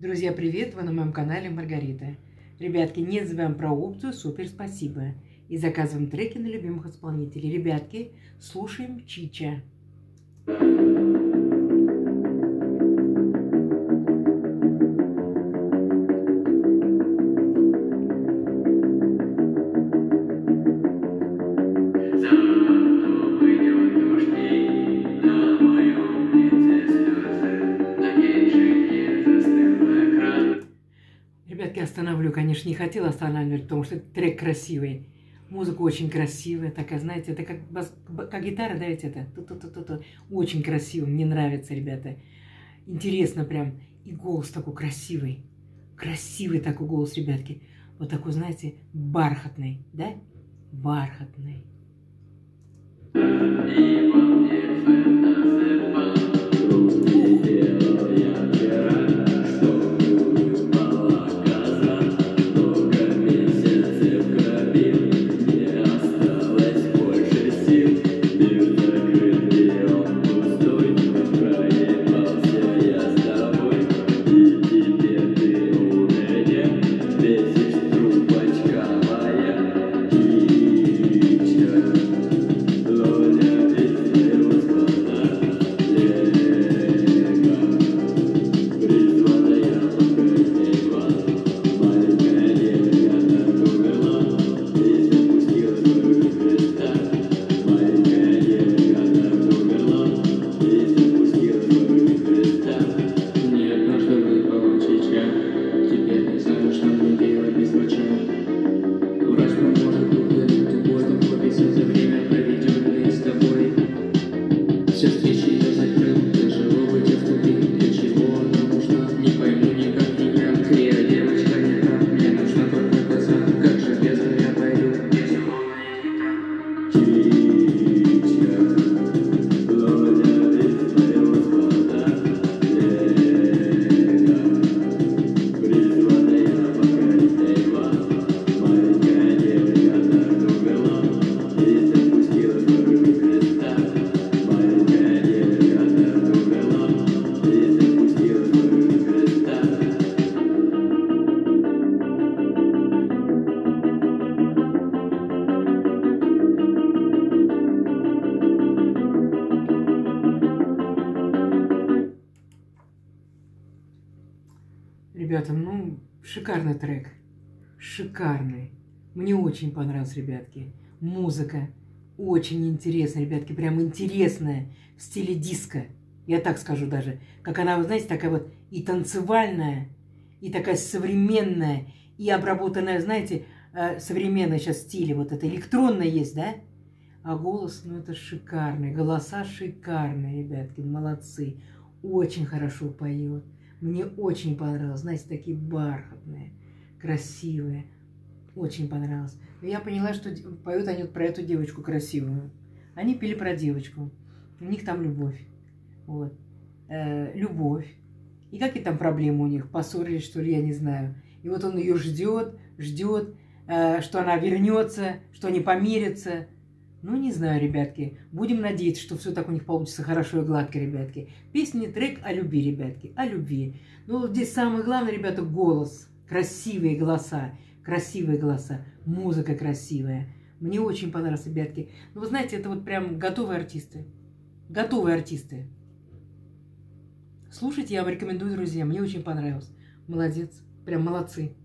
Друзья, привет! Вы на моем канале Маргарита. Ребятки, не забываем про опцию «Супер спасибо» и заказываем треки на любимых исполнителей. Ребятки, слушаем Чича. Ребятки, остановлю, конечно, не хотела останавливать, потому что трек красивый. Музыка очень красивая, такая, знаете, это как, бас, как гитара, да, ведь это? Ту -ту -ту -ту -ту. Очень красиво, мне нравится, ребята. Интересно прям. И голос такой красивый. Красивый такой голос, ребятки. Вот такой, знаете, бархатный, да? Бархатный. Ребята, ну, шикарный трек. Шикарный. Мне очень понравился, ребятки. Музыка очень интересная, ребятки, прям интересная, в стиле диска. Я так скажу даже. Как она, вы знаете, такая вот и танцевальная, и такая современная, и обработанная, знаете, э, современная сейчас стиле. Вот это электронная есть, да? А голос, ну это шикарный. Голоса шикарные, ребятки, молодцы. Очень хорошо поет. Мне очень понравилось. Знаете, такие бархатные, красивые. Очень понравилось. Я поняла, что поют они про эту девочку красивую. Они пели про девочку. У них там любовь. Вот. Э, любовь. И какие там проблемы у них? Поссорились, что ли, я не знаю. И вот он ее ждет, ждет, э, что она вернется, что они помирятся. Ну, не знаю, ребятки. Будем надеяться, что все так у них получится хорошо и гладко, ребятки. Песня, трек о любви, ребятки, о любви. Ну, здесь самое главное, ребята, голос. Красивые голоса, красивые голоса, музыка красивая. Мне очень понравилось, ребятки. Ну, вы знаете, это вот прям готовые артисты. Готовые артисты. Слушайте, я вам рекомендую, друзья. Мне очень понравилось. Молодец. Прям молодцы.